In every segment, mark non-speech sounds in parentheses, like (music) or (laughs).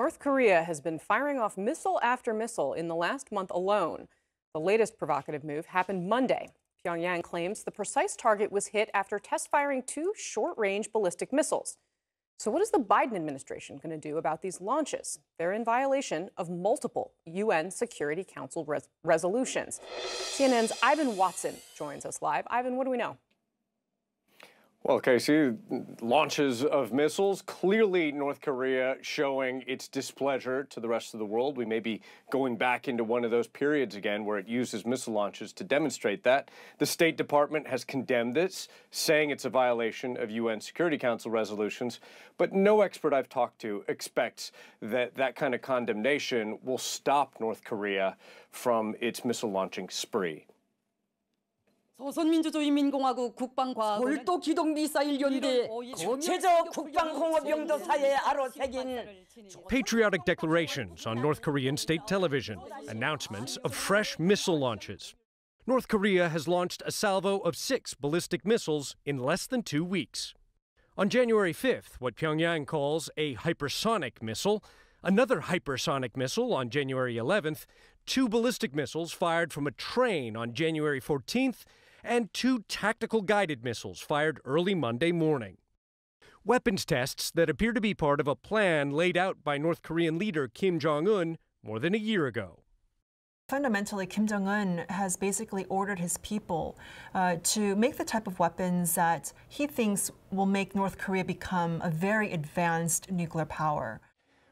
North Korea has been firing off missile after missile in the last month alone. The latest provocative move happened Monday. Pyongyang claims the precise target was hit after test firing two short range ballistic missiles. So, what is the Biden administration going to do about these launches? They're in violation of multiple UN Security Council res- resolutions. CNN's Ivan Watson joins us live. Ivan, what do we know? Well, Casey, launches of missiles, clearly North Korea showing its displeasure to the rest of the world. We may be going back into one of those periods again where it uses missile launches to demonstrate that. The State Department has condemned this, saying it's a violation of UN Security Council resolutions. But no expert I've talked to expects that that kind of condemnation will stop North Korea from its missile launching spree. 조선민주주의민공화국 국방과학원은 철도 기동 미사일 연대 구체적 국방공업용도사에 아로새긴 Patriotic declarations on North Korean state television, announcements of fresh missile launches. North Korea has launched a salvo of six ballistic missiles in less than two weeks. On January 5th, what Pyongyang calls a hypersonic missile, another hypersonic missile on January 11th, two ballistic missiles fired from a train on January 14th, and two tactical guided missiles fired early Monday morning. Weapons tests that appear to be part of a plan laid out by North Korean leader Kim Jong un more than a year ago. Fundamentally, Kim Jong un has basically ordered his people uh, to make the type of weapons that he thinks will make North Korea become a very advanced nuclear power.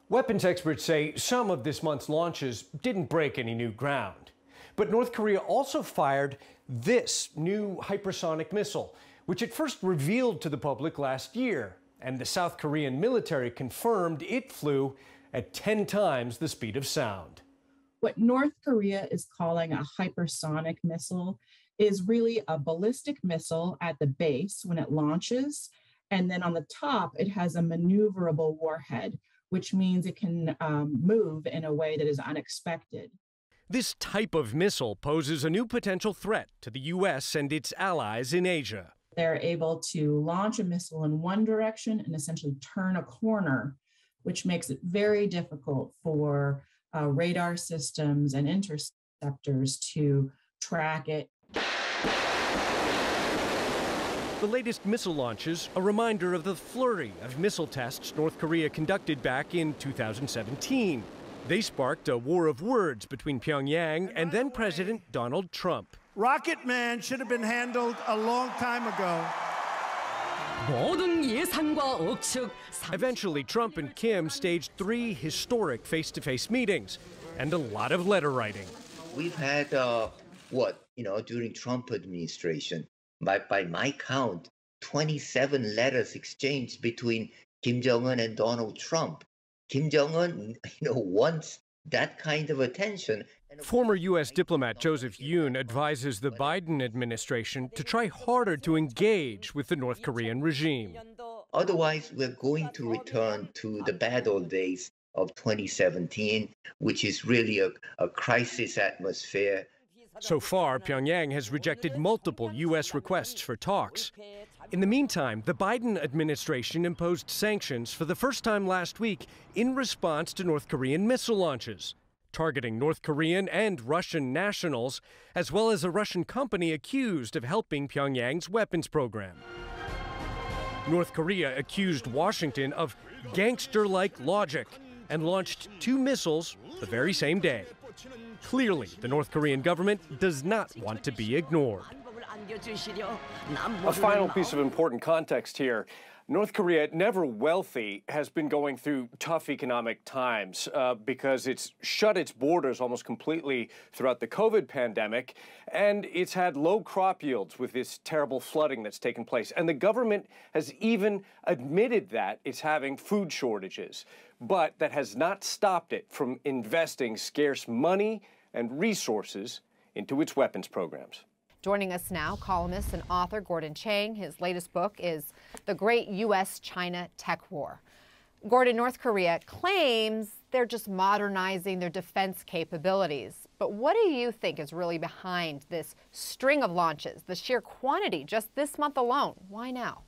Weapons experts say some of this month's launches didn't break any new ground. But North Korea also fired this new hypersonic missile, which it first revealed to the public last year. And the South Korean military confirmed it flew at 10 times the speed of sound. What North Korea is calling a hypersonic missile is really a ballistic missile at the base when it launches. And then on the top, it has a maneuverable warhead, which means it can um, move in a way that is unexpected. This type of missile poses a new potential threat to the U.S. and its allies in Asia. They're able to launch a missile in one direction and essentially turn a corner, which makes it very difficult for uh, radar systems and interceptors to track it. The latest missile launches, a reminder of the flurry of missile tests North Korea conducted back in 2017. They sparked a war of words between Pyongyang and then President Donald Trump. Rocket Man should have been handled a long time ago. Eventually, Trump and Kim staged three historic face to face meetings and a lot of letter writing. We've had, uh, what, you know, during Trump administration, by, by my count, 27 letters exchanged between Kim Jong un and Donald Trump. Kim Jong un, (laughs) you know, wants that kind of attention. Former U.S. diplomat Joseph Yun advises the Biden administration to try harder to engage with the North Korean regime. Otherwise, we're going to return to the bad old days of 2017, which is really a, a crisis atmosphere. So far, Pyongyang has rejected multiple U.S. requests for talks. In the meantime, the Biden administration imposed sanctions for the first time last week in response to North Korean missile launches, targeting North Korean and Russian nationals, as well as a Russian company accused of helping Pyongyang's weapons program. North Korea accused Washington of gangster like logic and launched two missiles the very same day. Clearly, the North Korean government does not want to be ignored. A final piece of important context here. North Korea, never wealthy, has been going through tough economic times uh, because it's shut its borders almost completely throughout the COVID pandemic, and it's had low crop yields with this terrible flooding that's taken place. And the government has even admitted that it's having food shortages, but that has not stopped it from investing scarce money and resources into its weapons programs. Joining us now, columnist and author Gordon Chang. His latest book is The Great U.S. China Tech War. Gordon, North Korea claims they're just modernizing their defense capabilities. But what do you think is really behind this string of launches, the sheer quantity just this month alone? Why now?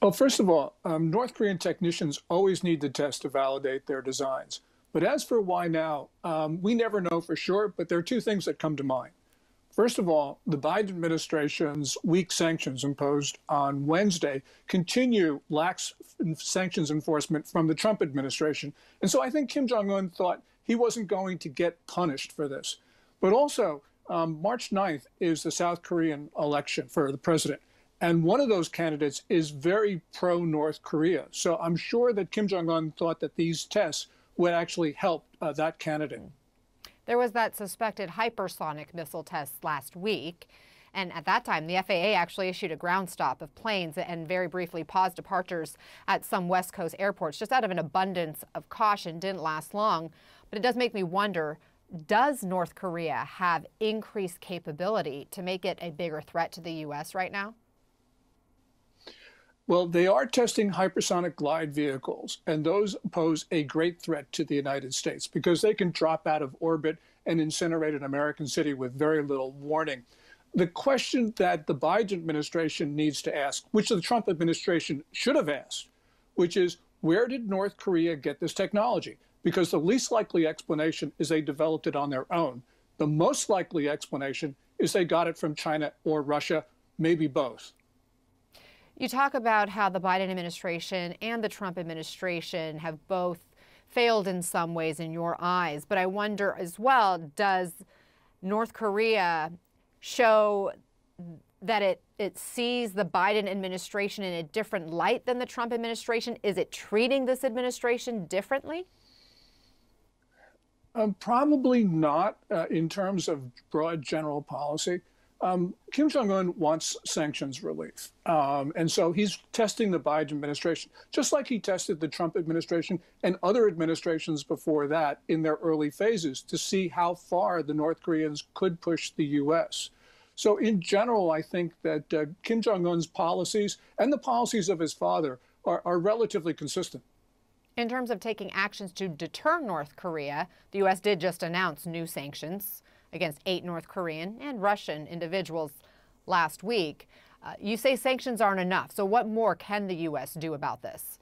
Well, first of all, um, North Korean technicians always need to test to validate their designs. But as for why now, um, we never know for sure, but there are two things that come to mind. First of all, the Biden administration's weak sanctions imposed on Wednesday continue lax sanctions enforcement from the Trump administration. And so I think Kim Jong un thought he wasn't going to get punished for this. But also, um, March 9th is the South Korean election for the president. And one of those candidates is very pro North Korea. So I'm sure that Kim Jong un thought that these tests would actually help uh, that candidate. There was that suspected hypersonic missile test last week. And at that time, the FAA actually issued a ground stop of planes and very briefly paused departures at some West Coast airports just out of an abundance of caution. Didn't last long. But it does make me wonder does North Korea have increased capability to make it a bigger threat to the U.S. right now? Well, they are testing hypersonic glide vehicles, and those pose a great threat to the United States because they can drop out of orbit and incinerate an American city with very little warning. The question that the Biden administration needs to ask, which the Trump administration should have asked, which is where did North Korea get this technology? Because the least likely explanation is they developed it on their own. The most likely explanation is they got it from China or Russia, maybe both. You talk about how the Biden administration and the Trump administration have both failed in some ways in your eyes, but I wonder as well does North Korea show that it, it sees the Biden administration in a different light than the Trump administration? Is it treating this administration differently? Um, probably not uh, in terms of broad general policy. Um, Kim Jong un wants sanctions relief. Um, and so he's testing the Biden administration, just like he tested the Trump administration and other administrations before that in their early phases to see how far the North Koreans could push the U.S. So, in general, I think that uh, Kim Jong un's policies and the policies of his father are, are relatively consistent. In terms of taking actions to deter North Korea, the U.S. did just announce new sanctions against eight North Korean and Russian individuals last week. Uh, you say sanctions aren't enough. So, what more can the U.S. do about this?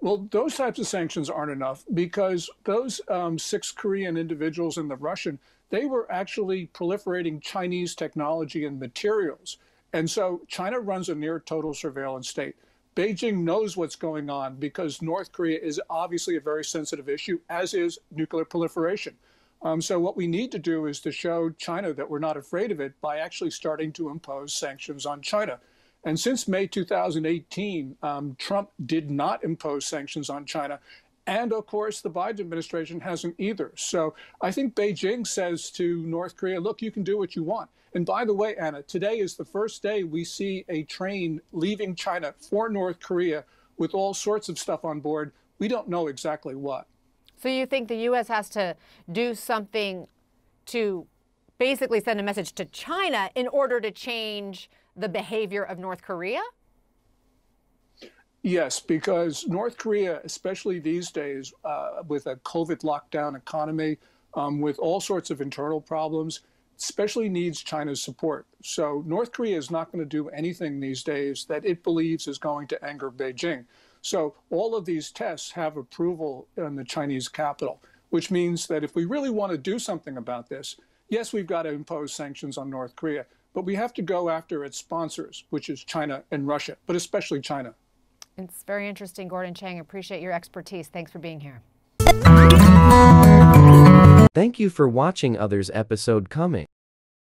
Well, those types of sanctions aren't enough because those um, six Korean individuals and the Russian, they were actually proliferating Chinese technology and materials. And so China runs a near total surveillance state. Beijing knows what's going on because North Korea is obviously a very sensitive issue, as is nuclear proliferation. Um, so what we need to do is to show China that we're not afraid of it by actually starting to impose sanctions on China. And since May 2018, um, Trump did not impose sanctions on China. And of course, the Biden administration hasn't either. So I think Beijing says to North Korea, look, you can do what you want. And by the way, Anna, today is the first day we see a train leaving China for North Korea with all sorts of stuff on board. We don't know exactly what. So you think the U.S. has to do something to basically send a message to China in order to change the behavior of North Korea? Yes, because North Korea, especially these days, uh, with a COVID lockdown economy, um, with all sorts of internal problems, especially needs China's support. So North Korea is not going to do anything these days that it believes is going to anger Beijing. So all of these tests have approval in the Chinese capital, which means that if we really want to do something about this, yes, we've got to impose sanctions on North Korea, but we have to go after its sponsors, which is China and Russia, but especially China. It's very interesting, Gordon Chang. Appreciate your expertise. Thanks for being here. Thank you for watching others episode coming.